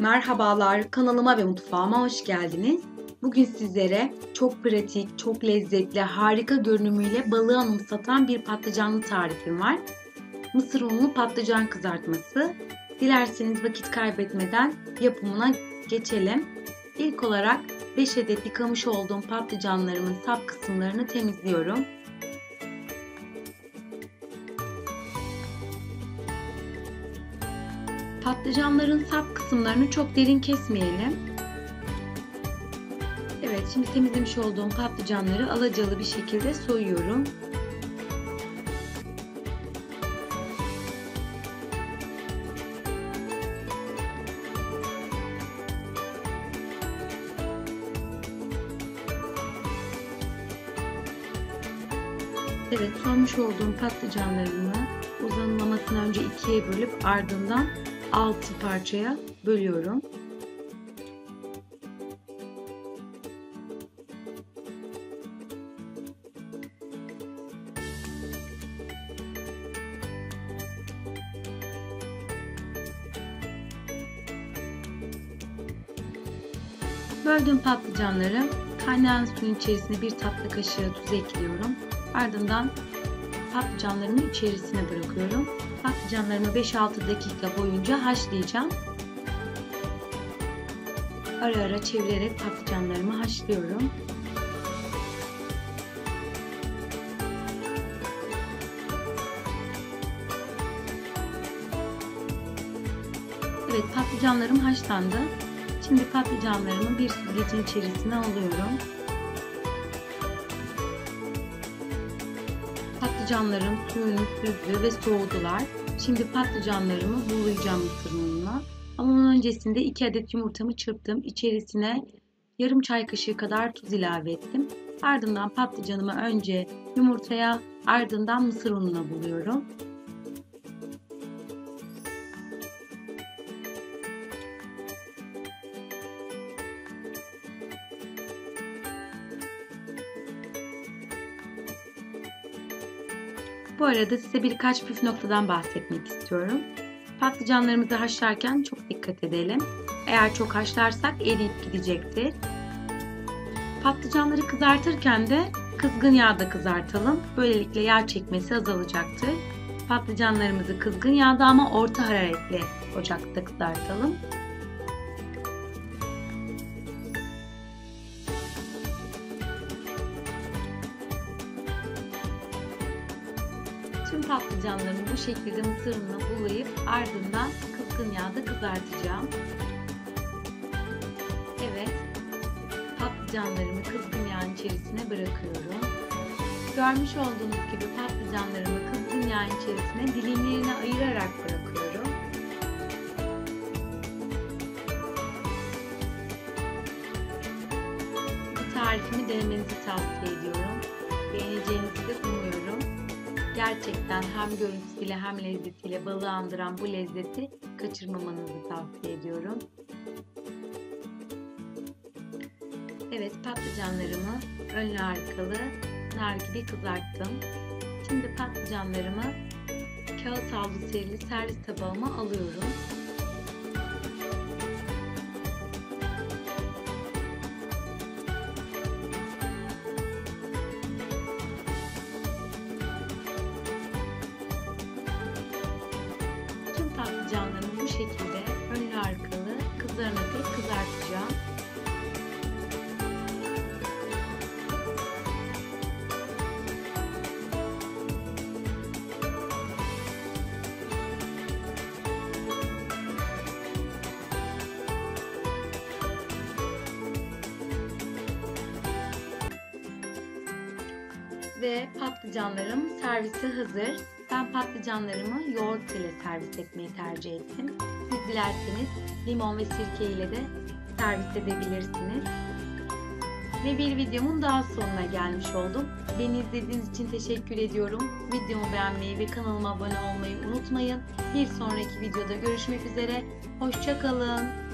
Merhabalar, kanalıma ve mutfağıma hoş geldiniz. Bugün sizlere çok pratik, çok lezzetli, harika görünümüyle balığı anımsatan bir patlıcanlı tarifim var. Mısır unlu patlıcan kızartması. Dilerseniz vakit kaybetmeden yapımına geçelim. İlk olarak 5 adet yıkamış olduğum patlıcanlarımın sap kısımlarını temizliyorum. Patlıcanların sap kısımlarını çok derin kesmeyelim. Evet, şimdi temizlemiş olduğum patlıcanları alacalı bir şekilde soyuyorum. Evet, soymuş olduğum patlıcanlarımı uzanlamasını önce ikiye bölüp ardından 6 parçaya bölüyorum. Böldüğüm patlıcanları kaynayan suyun içerisine bir tatlı kaşığı tuz ekliyorum. Ardından patlıcanlarımı içerisine bırakıyorum. Patlıcanlarımı 5-6 dakika boyunca haşlayacağım. Ara ara çevirerek patlıcanlarımı haşlıyorum. Evet patlıcanlarım haşlandı. Şimdi patlıcanlarımı bir süzgecin içerisine alıyorum. Patlıcanlarım suyunu süzdü ve soğudular. Şimdi patlıcanlarımı buğulayacağım mısır ununa. Ama onun öncesinde 2 adet yumurtamı çırptım. İçerisine yarım çay kaşığı kadar tuz ilave ettim. Ardından patlıcanımı önce yumurtaya ardından mısır ununa buluyorum. Bu arada size birkaç püf noktadan bahsetmek istiyorum. Patlıcanlarımızı haşlarken çok dikkat edelim. Eğer çok haşlarsak eriyip gidecektir. Patlıcanları kızartırken de kızgın yağda kızartalım. Böylelikle yağ çekmesi azalacaktır. Patlıcanlarımızı kızgın yağda ama orta hararetle ocakta kızartalım. Tüm patlıcanlarımı bu şekilde mısır ununa bulayıp ardından kızgın yağda kızartacağım. Evet, patlıcanlarımı kızgın yağın içerisine bırakıyorum. Görmüş olduğunuz gibi patlıcanlarımı kızgın yağın içerisine dilimlerine ayırarak bırakıyorum. Bu tarifimi denemenizi tavsiye ediyorum. Beğeneceğinizi de umuyorum. Gerçekten hem görüntüsüyle hem lezzetiyle balığı andıran bu lezzeti kaçırmamanızı tavsiye ediyorum. Evet patlıcanlarımı önlü arkalı nar gibi kızarttım. Şimdi patlıcanlarımı kağıt havlu serili servis tabağıma alıyorum. Şekilde önlü arkalı kızarana dek kızartacağım. Ve patlıcanlarım servise hazır. Ben patlıcanlarımı yoğurt ile servis etmeyi tercih ettim. Siz dilerseniz limon ve sirke ile de servis edebilirsiniz. Ve bir videomun daha sonuna gelmiş oldum. Beni izlediğiniz için teşekkür ediyorum. Videomu beğenmeyi ve kanalıma abone olmayı unutmayın. Bir sonraki videoda görüşmek üzere. Hoşçakalın.